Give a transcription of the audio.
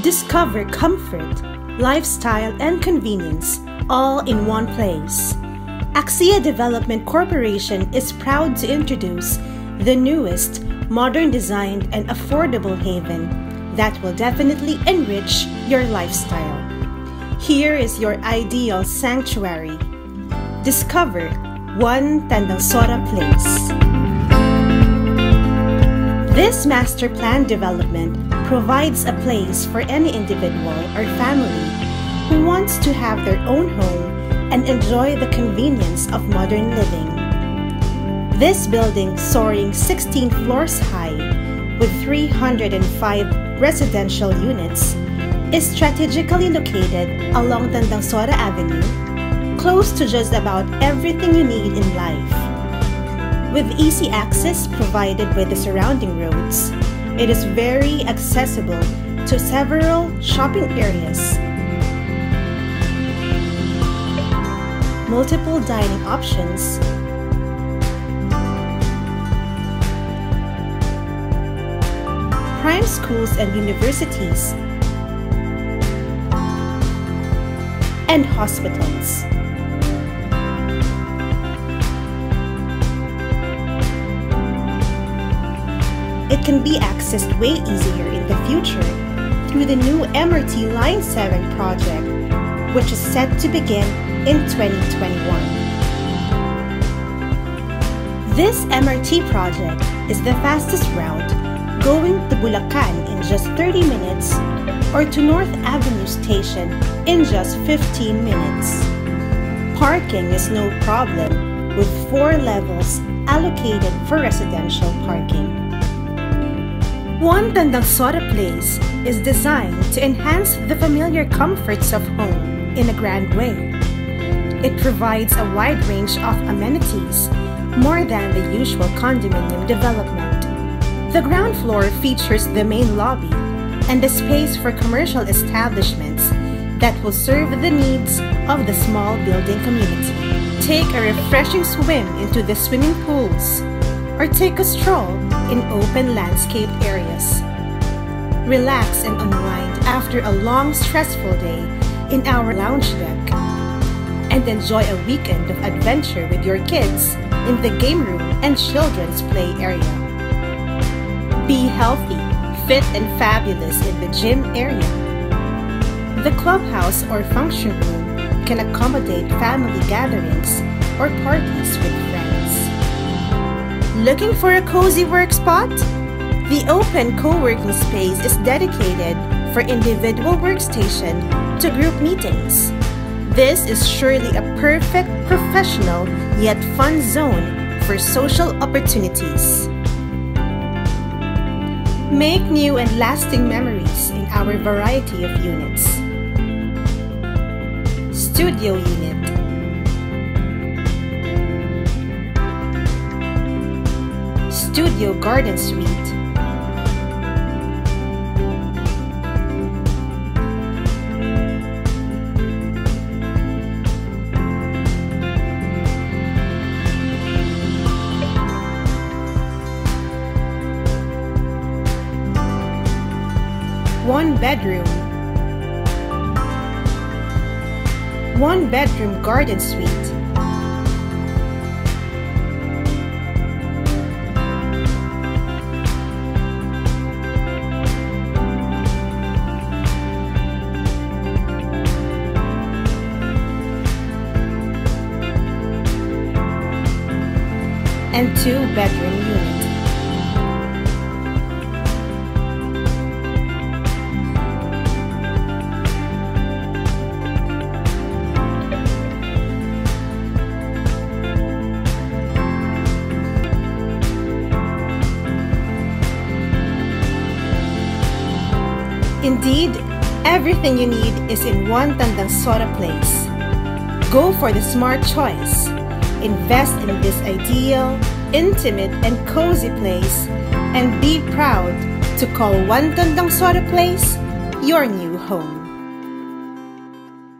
Discover comfort, lifestyle, and convenience all in one place. Axeia Development Corporation is proud to introduce the newest, modern designed, and affordable haven that will definitely enrich your lifestyle. Here is your ideal sanctuary. Discover One Tandang Sora Place. This master plan development provides a place for any individual or family who wants to have their own home and enjoy the convenience of modern living. This building, soaring 16 floors high with 305 residential units, is strategically located along Tandang Sora Avenue, close to just about everything you need in life. With easy access provided by the surrounding roads, it is very accessible to several shopping areas, multiple dining options, prime schools and universities, and hospitals. Can be accessed way easier in the future through the new MRT Line 7 project, which is set to begin in 2021. This MRT project is the fastest route going to Bulacan in just 30 minutes or to North Avenue Station in just 15 minutes. Parking is no problem with four levels allocated for residential parking. One Tandang Sora Place is designed to enhance the familiar comforts of home in a grand way. It provides a wide range of amenities, more than the usual condominium development. The ground floor features the main lobby and the space for commercial establishments that will serve the needs of the small building community. Take a refreshing swim into the swimming pools or take a stroll in open landscape areas. Relax and unwind after a long, stressful day in our lounge deck. And enjoy a weekend of adventure with your kids in the game room and children's play area. Be healthy, fit, and fabulous in the gym area. The clubhouse or function room can accommodate family gatherings or parties with Looking for a cozy work spot? The open co-working space is dedicated for individual workstation to group meetings. This is surely a perfect professional yet fun zone for social opportunities. Make new and lasting memories in our variety of units. Studio Unit Studio Garden Suite. One bedroom. One bedroom garden suite. And two bedroom unit. Indeed, everything you need is in one Tandang Sora place. Go for the smart choice. Invest in this ideal, intimate, and cozy place and be proud to call One Tandang Sora Place your new home.